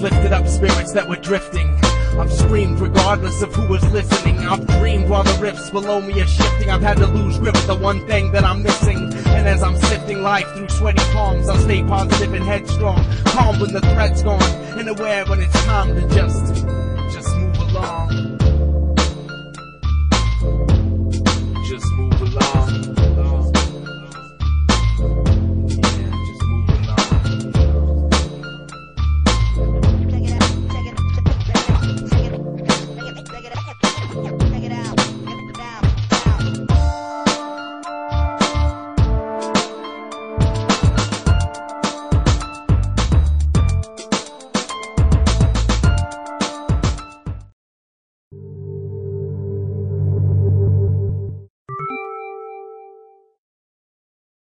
Lifted up spirits that were drifting. I've screamed regardless of who was listening. I've dreamed while the rifts below me are shifting. I've had to lose grip of the one thing that I'm missing. And as I'm sifting life through sweaty palms, I'll stay positive and headstrong. Calm when the threat's gone, and aware when it's time to just